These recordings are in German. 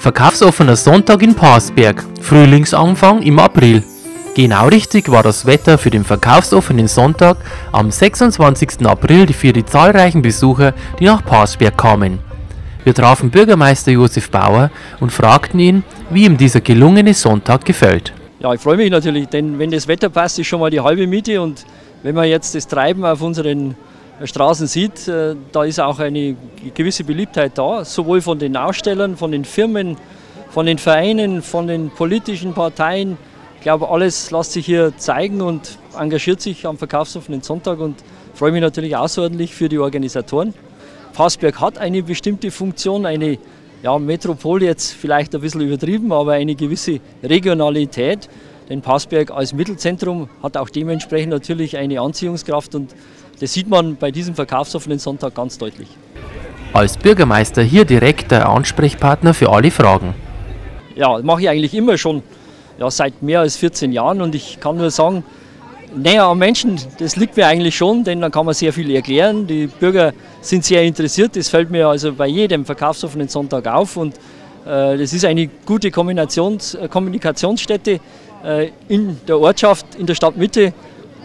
Verkaufsoffener Sonntag in Parsberg, Frühlingsanfang im April. Genau richtig war das Wetter für den verkaufsoffenen Sonntag am 26. April für die zahlreichen Besucher, die nach Parsberg kamen. Wir trafen Bürgermeister Josef Bauer und fragten ihn, wie ihm dieser gelungene Sonntag gefällt. Ja, ich freue mich natürlich, denn wenn das Wetter passt, ist schon mal die halbe Miete und wenn man jetzt das Treiben auf unseren Straßen sieht, äh, da ist auch eine gewisse Beliebtheit da, sowohl von den Ausstellern, von den Firmen, von den Vereinen, von den politischen Parteien. Ich glaube, alles lässt sich hier zeigen und engagiert sich am verkaufsoffenen Sonntag und freue mich natürlich außerordentlich für die Organisatoren. Passberg hat eine bestimmte Funktion, eine ja, Metropole jetzt vielleicht ein bisschen übertrieben, aber eine gewisse Regionalität. Denn Passberg als Mittelzentrum hat auch dementsprechend natürlich eine Anziehungskraft und das sieht man bei diesem verkaufsoffenen Sonntag ganz deutlich. Als Bürgermeister hier direkt der Ansprechpartner für alle Fragen. Ja, das mache ich eigentlich immer schon ja, seit mehr als 14 Jahren und ich kann nur sagen, näher am Menschen, das liegt mir eigentlich schon, denn dann kann man sehr viel erklären. Die Bürger sind sehr interessiert, das fällt mir also bei jedem verkaufsoffenen Sonntag auf und äh, das ist eine gute Kommunikations Kommunikationsstätte in der Ortschaft, in der Stadtmitte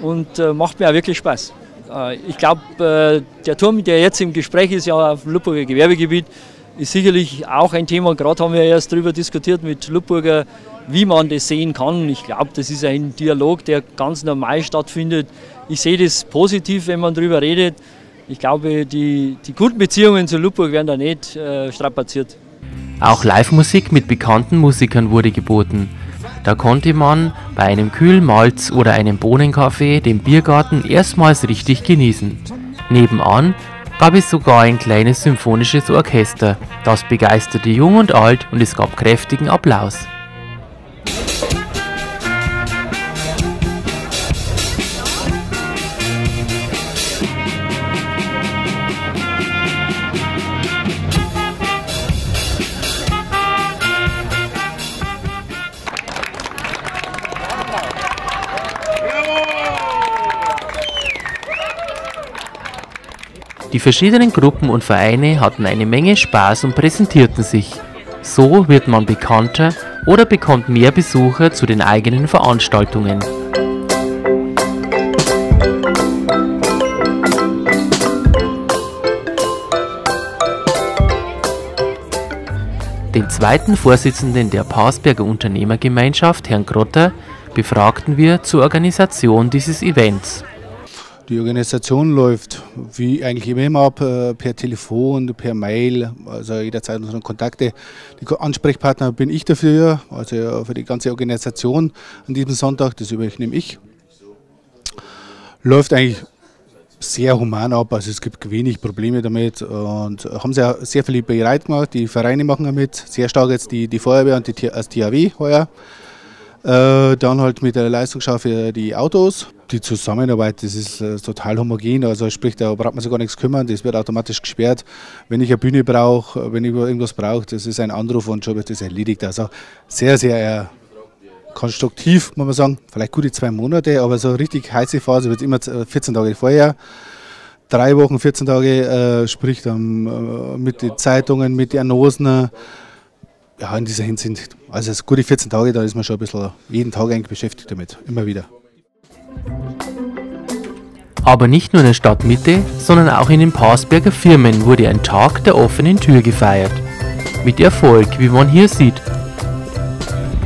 und äh, macht mir auch wirklich Spaß. Äh, ich glaube, äh, der Turm, der jetzt im Gespräch ist, ja auf dem Lupburger Gewerbegebiet, ist sicherlich auch ein Thema. Gerade haben wir erst darüber diskutiert mit Lupburger, wie man das sehen kann. Ich glaube, das ist ein Dialog, der ganz normal stattfindet. Ich sehe das positiv, wenn man darüber redet. Ich glaube, die, die guten Beziehungen zu Lupburg werden da nicht äh, strapaziert. Auch Live-Musik mit bekannten Musikern wurde geboten. Da konnte man bei einem kühlen Malz oder einem Bohnenkaffee den Biergarten erstmals richtig genießen. Nebenan gab es sogar ein kleines symphonisches Orchester. Das begeisterte jung und alt und es gab kräftigen Applaus. Die verschiedenen Gruppen und Vereine hatten eine Menge Spaß und präsentierten sich. So wird man bekannter oder bekommt mehr Besucher zu den eigenen Veranstaltungen. Den zweiten Vorsitzenden der Pausberger Unternehmergemeinschaft, Herrn Grotter, befragten wir zur Organisation dieses Events. Die Organisation läuft wie eigentlich immer ab, äh, per Telefon, per Mail, also jederzeit unsere Kontakte. Die Ansprechpartner bin ich dafür, also für die ganze Organisation an diesem Sonntag, das übernehme ich. Läuft eigentlich sehr human ab, also es gibt wenig Probleme damit und haben sehr, sehr viele bereit gemacht. Die Vereine machen damit, sehr stark jetzt die, die Feuerwehr und die, das THW heuer. Äh, dann halt mit der Leistungsschau für die Autos. Die Zusammenarbeit, das ist äh, total homogen. Also sprich, da braucht man sich gar nichts kümmern, das wird automatisch gesperrt. Wenn ich eine Bühne brauche, wenn ich irgendwas brauche, das ist ein Anruf und schon wird das erledigt. Also sehr, sehr äh, konstruktiv, muss man sagen. Vielleicht gute zwei Monate, aber so richtig heiße Phase wird immer 14 Tage vorher drei Wochen, 14 Tage, äh, sprich dann äh, mit den Zeitungen, mit den Annosen, ja, in dieser Hinsicht, also es gute 14 Tage, da ist man schon ein bisschen jeden Tag eigentlich beschäftigt damit, immer wieder. Aber nicht nur in der Stadtmitte, sondern auch in den Pausberger Firmen wurde ein Tag der offenen Tür gefeiert. Mit Erfolg, wie man hier sieht.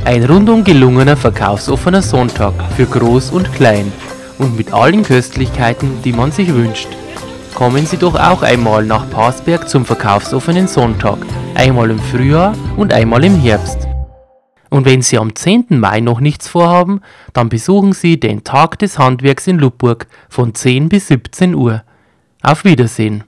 Ein rundum gelungener verkaufsoffener Sonntag für Groß und Klein und mit allen Köstlichkeiten, die man sich wünscht. Kommen Sie doch auch einmal nach Pausberg zum verkaufsoffenen Sonntag, einmal im Frühjahr und einmal im Herbst. Und wenn Sie am 10. Mai noch nichts vorhaben, dann besuchen Sie den Tag des Handwerks in Lubburg von 10 bis 17 Uhr. Auf Wiedersehen.